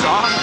song